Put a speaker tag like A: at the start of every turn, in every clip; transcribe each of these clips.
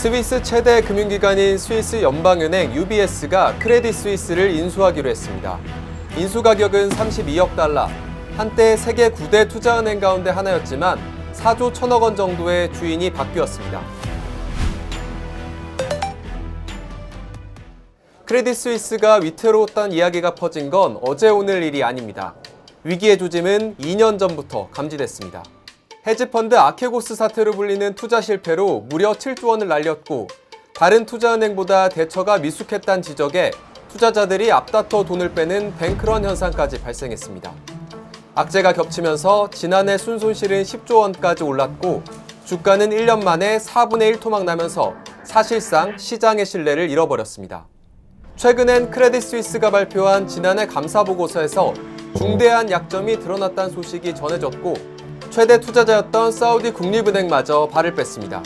A: 스위스 최대 금융기관인 스위스 연방은행 UBS가 크레딧 스위스를 인수하기로 했습니다. 인수 가격은 32억 달러, 한때 세계 9대 투자은행 가운데 하나였지만 4조 1천억 원 정도의 주인이 바뀌었습니다. 크레딧 스위스가 위태로웠다는 이야기가 퍼진 건 어제 오늘 일이 아닙니다. 위기의 조짐은 2년 전부터 감지됐습니다. 헤지펀드 아케고스 사태로 불리는 투자 실패로 무려 7조 원을 날렸고 다른 투자은행보다 대처가 미숙했다는 지적에 투자자들이 앞다퉈 돈을 빼는 뱅크런 현상까지 발생했습니다. 악재가 겹치면서 지난해 순손실은 10조 원까지 올랐고 주가는 1년 만에 4분의 1 토막 나면서 사실상 시장의 신뢰를 잃어버렸습니다. 최근엔 크레딧 스위스가 발표한 지난해 감사 보고서에서 중대한 약점이 드러났다는 소식이 전해졌고 최대 투자자였던 사우디 국립은행마저 발을 뺐습니다.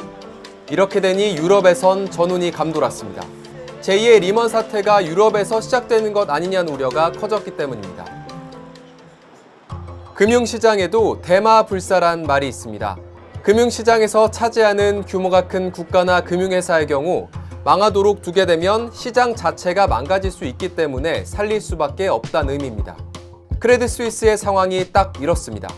A: 이렇게 되니 유럽에선 전운이 감돌았습니다. 제2의 리먼 사태가 유럽에서 시작되는 것 아니냐는 우려가 커졌기 때문입니다. 금융시장에도 대마 불사란 말이 있습니다. 금융시장에서 차지하는 규모가 큰 국가나 금융회사의 경우 망하도록 두게 되면 시장 자체가 망가질 수 있기 때문에 살릴 수밖에 없다는 의미입니다. Credit Suisse의 상황이 딱 이렇습니다.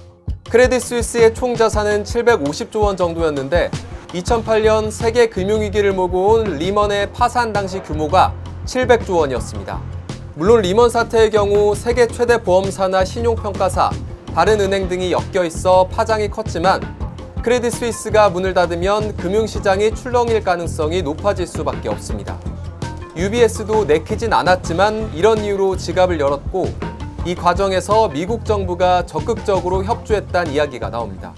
A: Credit Suisse의 총 자산은 750조 원 정도였는데 2008년 세계 금융위기를 몰고 온 Lehman의 파산 당시 규모가 700조 원이었습니다. 물론 Lehman 사태의 경우 세계 최대 보험사나 신용평가사, 다른 은행 등이 엮여 있어 파장이 컸지만 Credit Suisse가 문을 닫으면 금융시장이 출렁일 가능성이 높아질 수밖에 없습니다. UBS도 내키진 않았지만 이런 이유로 지갑을 열었고 이 과정에서 미국 정부가 적극적으로 협조했다는 이야기가 나옵니다.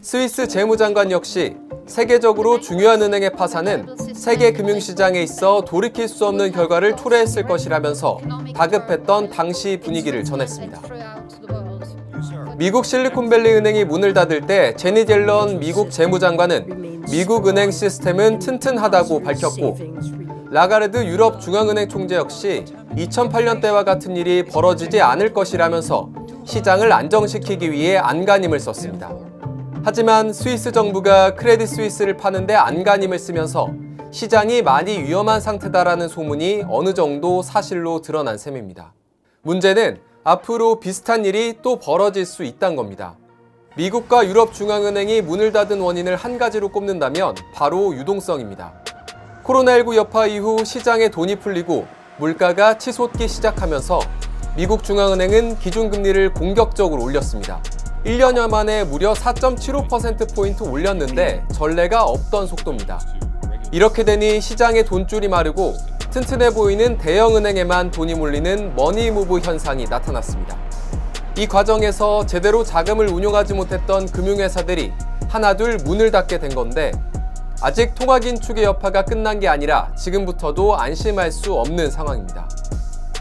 A: 스위스 재무장관 역시 세계적으로 중요한 은행의 파산은 세계 금융시장에 있어 돌이킬 수 없는 결과를 초래했을 것이라면서 다급했던 당시 분위기를 전했습니다. 미국 실리콘밸리 은행이 문을 닫을 때 제니 젤런 미국 재무장관은 미국 은행 시스템은 튼튼하다고 밝혔고 라가르드 유럽 중앙은행 총재 역시 2008년 때와 같은 일이 벌어지지 않을 것이라면서 시장을 안정시키기 위해 안간힘을 썼습니다. 하지만 스위스 정부가 크레딧 스위스를 파는데 안간힘을 쓰면서 시장이 많이 위험한 상태다라는 소문이 어느 정도 사실로 드러난 셈입니다. 문제는 앞으로 비슷한 일이 또 벌어질 수 있다는 겁니다. 미국과 유럽 중앙은행이 문을 닫은 원인을 한 가지로 꼽는다면 바로 유동성입니다. 코로나19 여파 이후 시장에 돈이 풀리고 물가가 치솟기 시작하면서 미국 중앙은행은 기준금리를 공격적으로 올렸습니다. 1년여 만에 무려 4.75%포인트 올렸는데 전례가 없던 속도입니다. 이렇게 되니 시장의 돈줄이 마르고 튼튼해 보이는 대형은행에만 돈이 몰리는 money move 현상이 나타났습니다. 이 과정에서 제대로 자금을 운용하지 못했던 금융회사들이 하나둘 문을 닫게 된 건데 아직 통화긴축의 여파가 끝난 게 아니라 지금부터도 안심할 수 없는 상황입니다.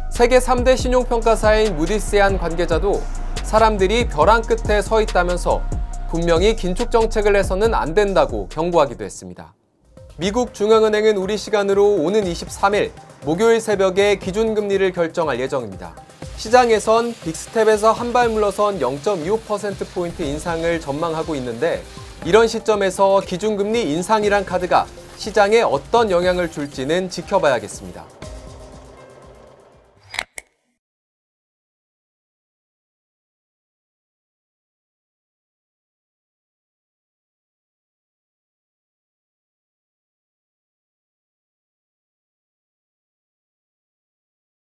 A: 세계 3대 신용평가사인 무디스의 한 관계자도 사람들이 벼랑 끝에 서 있다면서 분명히 긴축 정책을 해서는 안 된다고 경고하기도 했습니다. 미국 중앙은행은 우리 시간으로 오는 23일 목요일 새벽에 기준금리를 결정할 예정입니다. 시장에선 빅스텝에서 한 발 물러선 0.25%포인트 인상을 전망하고 있는데 이런 시점에서 기준금리 인상이란 카드가 시장에 어떤 영향을 줄지는 지켜봐야겠습니다.